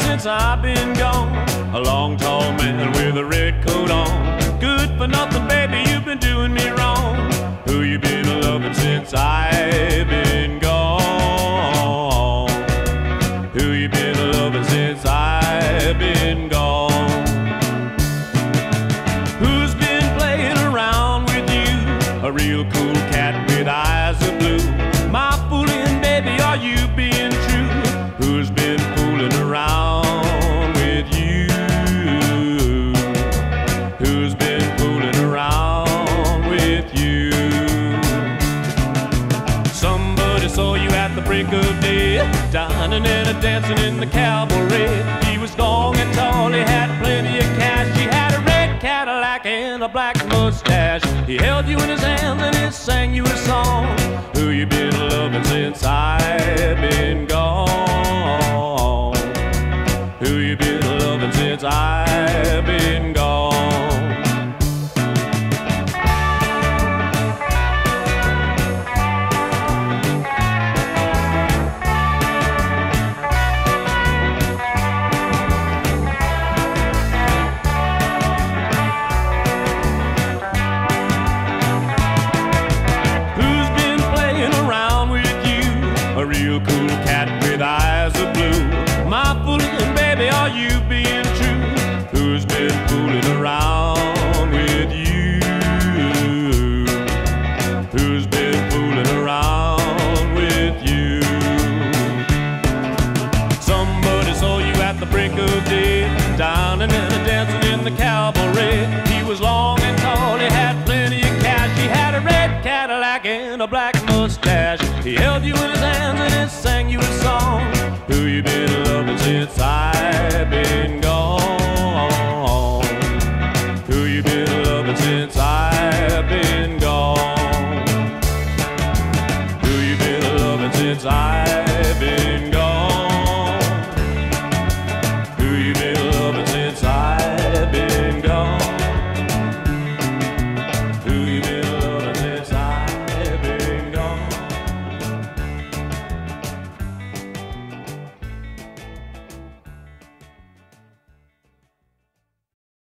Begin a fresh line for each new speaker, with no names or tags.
since I've been gone. A long, tall man with a red coat on. Good for nothing, baby, you've been doing me wrong. Who you been loving since I've been gone? Who you been loving since I've been gone? Who's been playing around with you? A real cool cat break of day, dining and a dancing in the cabaret. He was long and tall, he had plenty of cash. He had a red Cadillac and a black mustache. He held you in his hand and he sang you a song. Who you been loving since I've been gone? Who you been loving since I've real cool cat with eyes of blue. My fooling baby, are you being true? Who's been fooling around with you? Who's been fooling around with you? Somebody saw you at the brink of day, dining and dancing in the cabaret. cash. He held you in his hands and he sang you a song. Who you been loving since I've been gone? Who you been loving since I've been gone? Who you been loving since I've